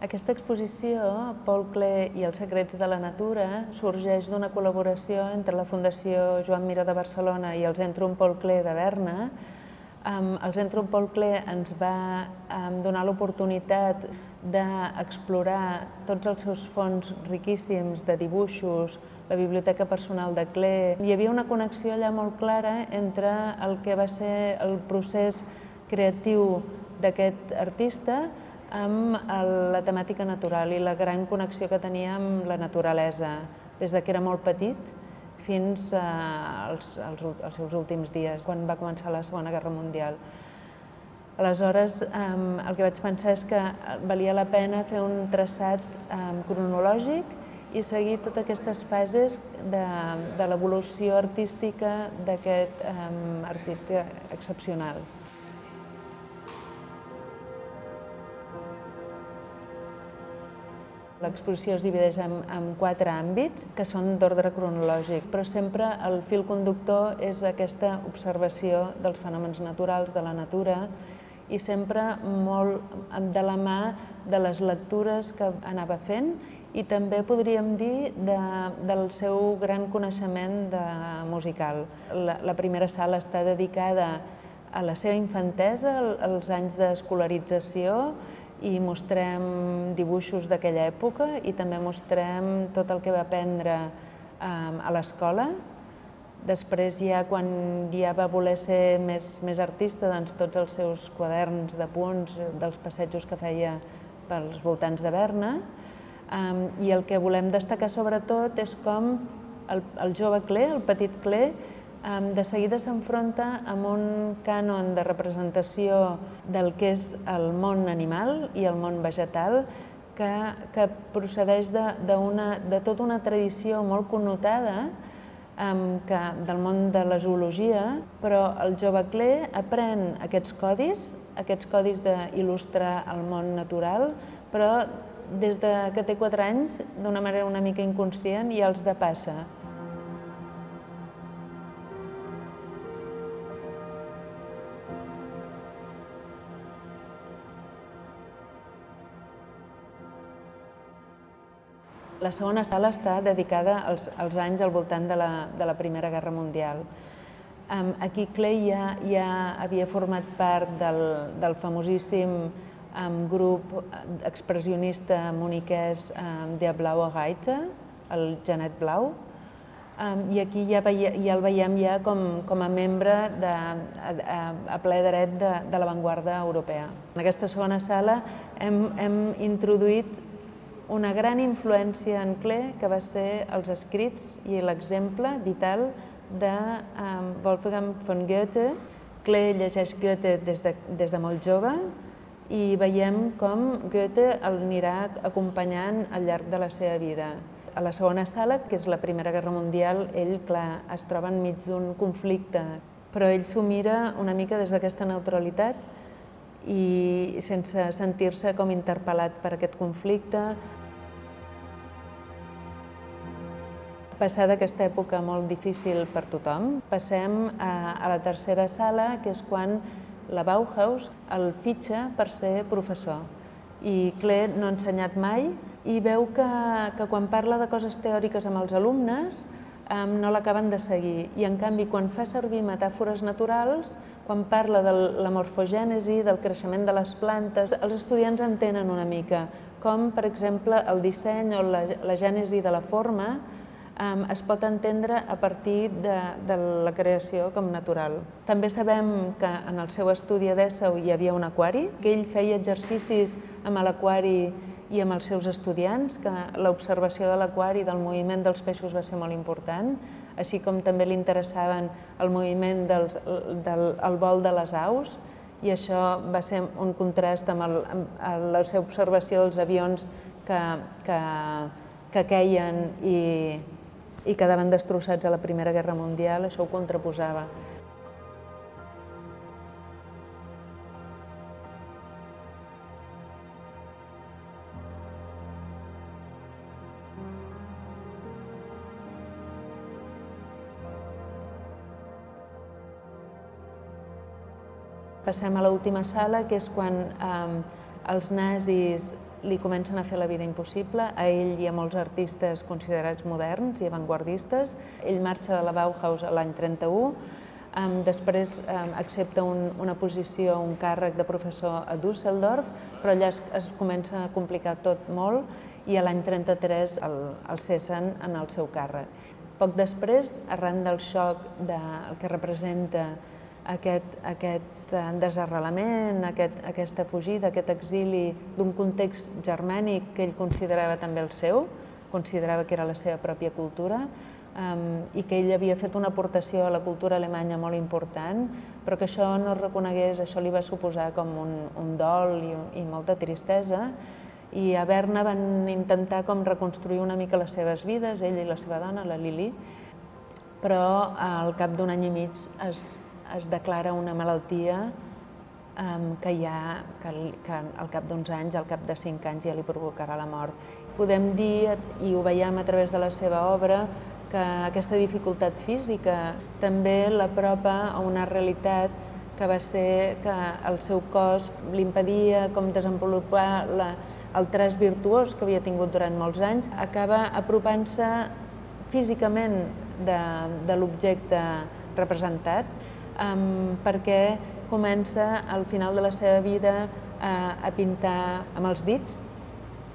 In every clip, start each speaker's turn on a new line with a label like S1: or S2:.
S1: Aquesta exposició, Paul Klee i els secrets de la natura, sorgeix d'una col·laboració entre la Fundació Joan Miró de Barcelona i el Centrum Klee de Berna. El Centrum Klee ens va donar l'oportunitat d'explorar tots els seus fons riquíssims de dibuixos, la biblioteca personal de Klee. Hi havia una connexió allà molt clara entre el que va ser el procés creatiu d'aquest artista amb la temàtica natural i la gran connexió que tenia amb la naturalesa, des de que era molt petit fins als, als, seus últims dies, quan va començar la Segona Guerra Mundial. Aleshores, el que vaig pensar és que valia la pena fer un traçat cronològic i seguir totes aquestes fases de, de l'evolució artística d'aquest artista excepcional. L'exposició es divideix en, en quatre àmbits, que són d'ordre cronològic, però sempre el fil conductor és aquesta observació dels fenòmens naturals, de la natura, i sempre molt de la mà de les lectures que anava fent i també podríem dir de, del seu gran coneixement de musical. La, la primera sala està dedicada a la seva infantesa, als anys d'escolarització, i mostrem dibuixos d'aquella època i també mostrem tot el que va aprendre a l'escola. Després ja quan ja va voler ser més, més artista, doncs tots els seus quaderns de punts dels passejos que feia pels voltants de Berna. I el que volem destacar sobretot és com el, el jove Clé, el petit Clé, de seguida s'enfronta amb un cànon de representació del que és el món animal i el món vegetal que, que procedeix de, de, una, de tota una tradició molt connotada um, que, del món de la zoologia, però el jove Clé aprèn aquests codis, aquests codis d'il·lustrar el món natural, però des de que té 4 anys, d'una manera una mica inconscient, ja els depassa. La segona sala està dedicada als, als anys al voltant de la, de la Primera Guerra Mundial. Um, aquí Clay ja, ja havia format part del, del famosíssim um, grup expressionista moniquès um, de Blaue Reite, el Janet Blau, um, i aquí ja, veia, ja el veiem ja com, com a membre de, a, a ple dret de, de l'avantguarda europea. En aquesta segona sala hem, hem introduït una gran influència en Klee, que va ser els escrits i l'exemple vital de um, Wolfgang von Goethe. Klee llegeix Goethe des de, des de molt jove i veiem com Goethe el anirà acompanyant al llarg de la seva vida. A la segona sala, que és la Primera Guerra Mundial, ell, clar, es troba enmig d'un conflicte, però ell s'ho mira una mica des d'aquesta neutralitat i sense sentir-se com interpel·lat per aquest conflicte, Passada aquesta època molt difícil per tothom, passem a, a la tercera sala, que és quan la Bauhaus el fitxa per ser professor. I Klee no ha ensenyat mai i veu que, que quan parla de coses teòriques amb els alumnes um, no l'acaben de seguir. I en canvi, quan fa servir metàfores naturals, quan parla de la morfogènesi, del creixement de les plantes, els estudiants entenen una mica, com per exemple el disseny o la, la gènesi de la forma es pot entendre a partir de, de la creació com natural. També sabem que en el seu estudi a Dessau hi havia un aquari, que ell feia exercicis amb l'aquari i amb els seus estudiants, que l'observació de l'aquari i del moviment dels peixos va ser molt important, així com també li interessaven el moviment dels, del el vol de les aus, i això va ser un contrast amb, el, amb la seva observació dels avions que, que, que queien i, i quedaven destrossats a la Primera Guerra Mundial, això ho contraposava. Passem a l'última sala, que és quan eh, els nazis li comencen a fer la vida impossible, a ell i a molts artistes considerats moderns i avantguardistes. Ell marxa de la Bauhaus l'any 31, Um, després um, accepta un, una posició, un càrrec de professor a Düsseldorf, però allà es, es comença a complicar tot molt i a l'any 33 el, el cessen en el seu càrrec. Poc després, arran del xoc del que representa aquest, aquest eh, desarrelament, aquest, aquesta fugida, aquest exili d'un context germànic que ell considerava també el seu, considerava que era la seva pròpia cultura, um, i que ell havia fet una aportació a la cultura alemanya molt important, però que això no es reconegués, això li va suposar com un, un dol i, i molta tristesa, i a Berna van intentar com reconstruir una mica les seves vides, ell i la seva dona, la Lili, però al cap d'un any i mig es, es declara una malaltia um, que ja, que, que al cap d'uns anys, al cap de cinc anys, ja li provocarà la mort. Podem dir, i ho veiem a través de la seva obra, que aquesta dificultat física també l'apropa a una realitat que va ser que el seu cos l'impedia com desenvolupar la, el traç virtuós que havia tingut durant molts anys, acaba apropant-se físicament de, de l'objecte representat um, perquè comença al final de la seva vida a, a pintar amb els dits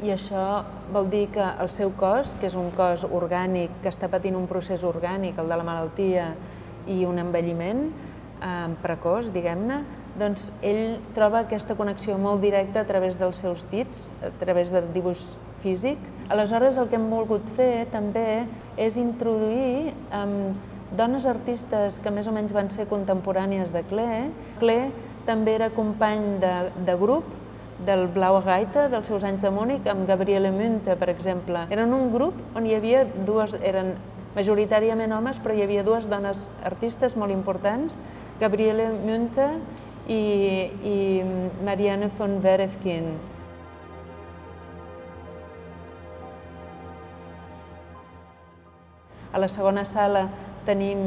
S1: i això vol dir que el seu cos, que és un cos orgànic, que està patint un procés orgànic, el de la malaltia i un envelliment eh, precoç, diguem-ne, doncs ell troba aquesta connexió molt directa a través dels seus dits, a través del dibuix físic. Aleshores, el que hem volgut fer també és introduir eh, dones artistes que més o menys van ser contemporànies de Klee. Klee també era company de, de grup del Blaue Gaita, dels seus anys de Múnich, amb Gabriele Münte, per exemple. Eren un grup on hi havia dues, eren majoritàriament homes, però hi havia dues dones artistes molt importants, Gabriele Münte i, i Marianne von Werefkin. A la segona sala tenim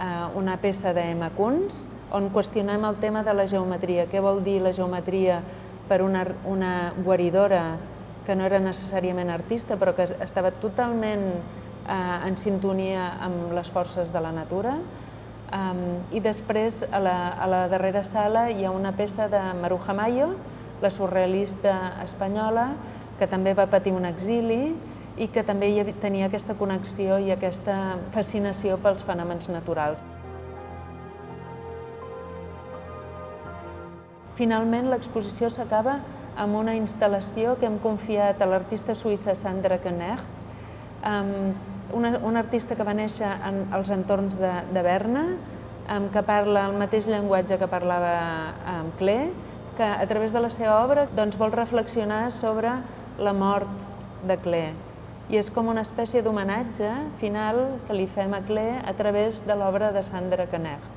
S1: eh, una peça d'Emma Kunz, on qüestionem el tema de la geometria. Què vol dir la geometria per una, una guaridora que no era necessàriament artista, però que estava totalment eh, en sintonia amb les forces de la natura. Um, I després, a la, a la darrera sala, hi ha una peça de Maruja Mayo, la surrealista espanyola, que també va patir un exili i que també tenia aquesta connexió i aquesta fascinació pels fenòmens naturals. Finalment, l'exposició s'acaba amb una instal·lació que hem confiat a l'artista suïssa Sandra Knecht, una, una artista que va néixer en els entorns de, de Berna, que parla el mateix llenguatge que parlava amb Klee, que a través de la seva obra doncs, vol reflexionar sobre la mort de Klee. I és com una espècie d'homenatge final que li fem a Klee a través de l'obra de Sandra Knecht.